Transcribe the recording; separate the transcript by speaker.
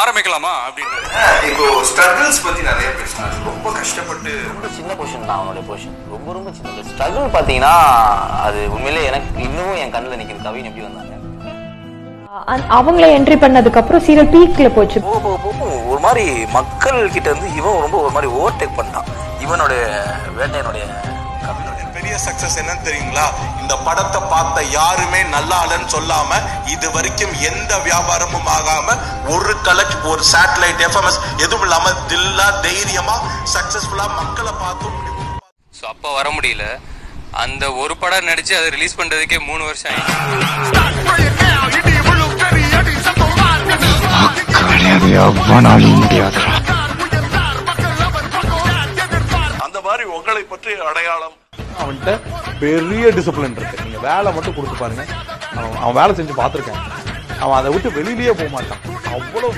Speaker 1: ஆரம்பிக்கலாமா அப்படின்னு.
Speaker 2: இப்போ ஸ்ட்ரகிள்ஸ் பத்தி நிறைய பேசினாரு ரொம்ப கஷ்டப்பட்டு
Speaker 3: ரொம்ப சின்ன பொசிஷன் தான் அவனுடைய பொசிஷன் ரொம்ப ரொம்ப சின்ன. ஸ்ட்ரகிள் பார்த்தீங்கன்னா அது உண்மையிலே எனக்கு இன்னமும் என் கண்ணில் நிற்கிது கவின் எப்படி வந்தாங்க?
Speaker 4: அவங்கள என்ட்ரி பண்ணதுக்கு அப்புறம் சீரியல் பீக்ல போச்சு
Speaker 3: ஒரு மாதிரி மக்கள் கிட்ட இருந்து இவன் ரொம்ப ஒரு மாதிரி ஓவர்டேக் பண்ணிட்டான். இவனுடைய வேட்டையனுடைய
Speaker 5: பெரிய சக்சஸ் என்னன்னு தெரியுங்களா? இந்த படத்தை பார்த்த யாருமே நல்லா இல்லைன்னு சொல்லாம இது வரைக்கும் எந்த வியாபாரமும் ஆகாம ஒரு கலெக்ட் ஒரு சேட்டலைட் எஃப்எம்எஸ் எதுவும் இல்லாம தில்லா தைரியமா சக்சஸ்ஃபுல்லா மக்களை பார்த்தும்
Speaker 1: ஸோ அப்போ வர முடியல. அந்த ஒரு படம் நடிச்சு அதை ரிலீஸ் பண்றதுக்கே மூணு வருஷம் ஆயிடுச்சு.
Speaker 5: அந்த மாதிரி உங்களை பற்றி அடையாளம்.
Speaker 6: அவன்கிட்ட பெரிய டிசிப்ளின் இருக்கு. நீங்க வேலை மட்டும் கொடுத்து பாருங்க. அவன் வேலை செஞ்சு பார்த்துருக்கேன். அவன் அதை விட்டு வெளியிலேயே போக மாட்டான். அவ்வளவு